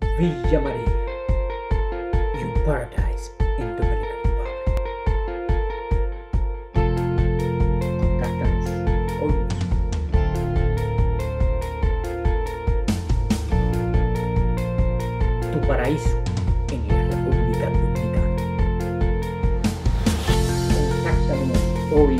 Villa María y un paradise en Dominican Republic. Contáctanos hoy mismo. Tu paraíso en la República Dominicana. Contáctanos hoy